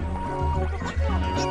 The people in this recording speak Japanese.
ました。